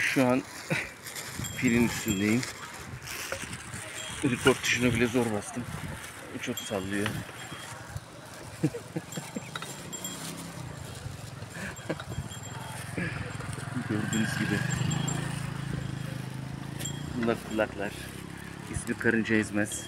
Şu an filin üstündeyim. Report tuşuna bile zor bastım. Çok sallıyor. Gördüğünüz gibi. Bunlar kulaklar. İsmi karınca ezmez.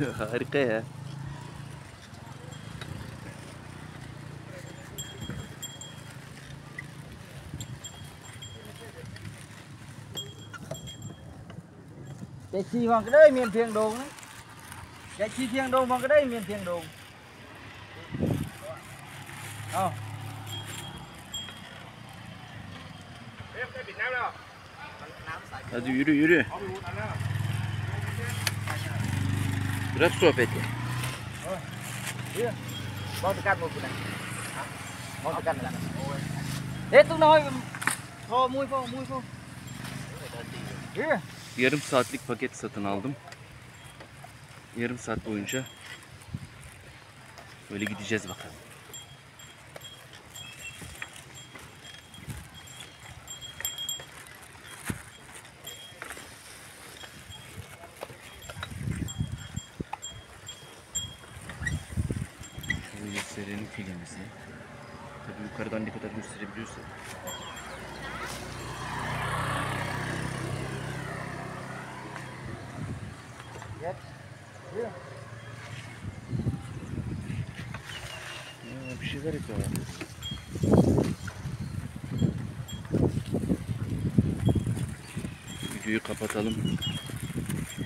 Harika ya. Chạy chi bằng cái đấy miền thiêng đồn đấy Chạy chi thiêng đồn bằng cái đấy miền thiêng đồn Không Hadi yürü yürü. Bırak sohbeti. Mau Yarım saatlik paket satın aldım. Yarım saat boyunca böyle gideceğiz bakalım. Gösterelim filmimizi. Tabii yukarıdan ne kadar gösterebiliyorsak. Yes Here Ya, bir şeyler yapıyorlar. Videoyu kapatalım.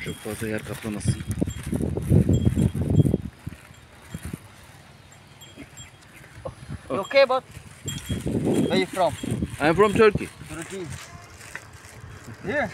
Çok fazla yer kaplamasın. Oh. okay bot? Where you from? I'm from Turkey. Turkey Here